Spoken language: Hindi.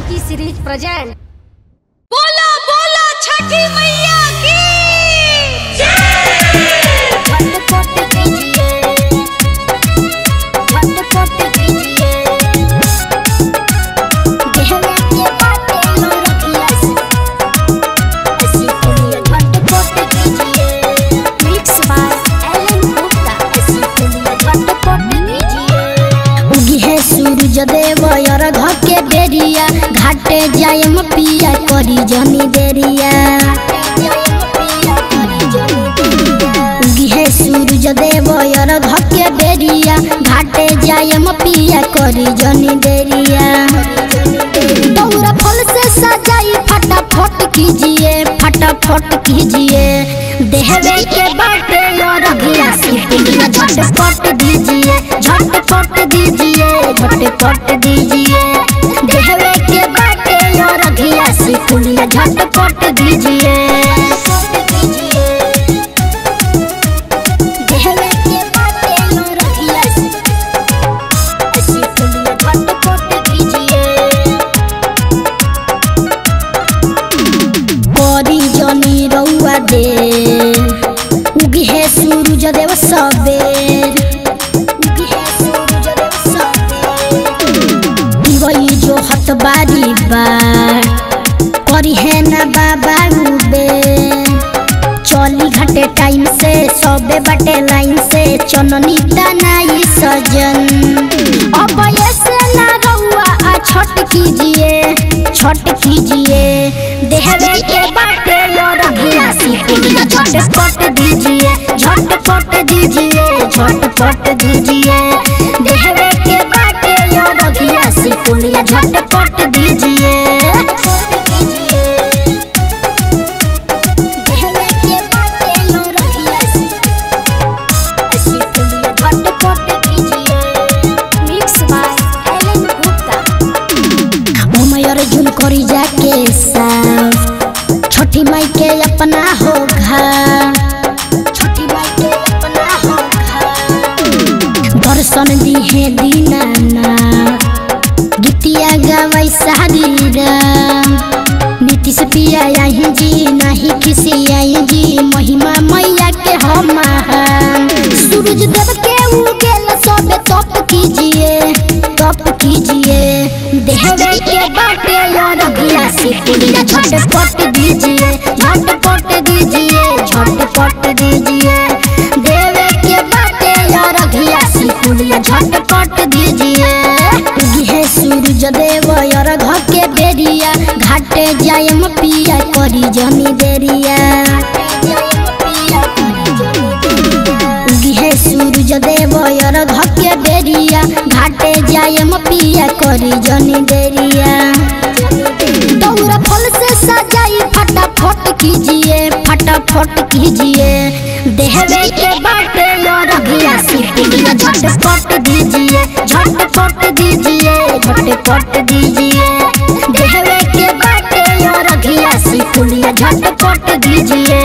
जानकी सीरीज़ प्रेजेंट बोला बोला छठी मैया की के है सूरज देव यार घर के बेरिया घाटे जाए म पिया करी जनी देरिया देव, यार घर के बेरिया, घाटे पिया करी जनी देरिया दौरा फल से सजाई, फटाफट कीजिए फटाफट कीजिए। देहवे के बाटे झटपट दीजिए झटपट दीजिए झटपट दीजिए। उगी है देव सबेर जो हत बारी बार करी है ना बाबा उबे चली घटे टाइम से, सबे बटे लाइन से, चननी तनाई सजन। अब ऐसे ना रउआ आ छठ कीजिए छठ कीजिए देहवे के सिपिया झटपट दीजिए झटपट दीजिए झटपट दीजिए देहवे के बाटे और अभिया सिपिया झटपट दीजिए देहवे के बाटे और अभिया सिपिया झटपट दीजिए मिक्स बाय एलन गुप्ता घुमय अर्जुन करी जाके साफ़ छोटी माई के अपना हो छोटी के अपना हो दर्शन दीनाना। गीतिया सारी राम। नीतीश पिया आई जी, नहीं किसी आई जी। महिमा मैया के हम सूरज देव के उगेल सब तप कीजिए तप कीजिए। बाटे सिपिया झटपट दीजिए झटपट दीजिए दीजिए देवे के बाटे झटपट दीजिए सूरज देव यार के बेरिया घाटे जाए पिया करी जमी देरिया घर बेरिया, घाटे जाए म पिया करी जनी देरिया दौरा फल से सजाई, फटाफट कीजिए फटाफट कीजिए देहवे के बाटे और अभिया सिपिया झटपट दीजिए झटपट दीजिए झटपट दीजिए। देहवे के बाटे और अभिया सिपिया झटपट दीजिए।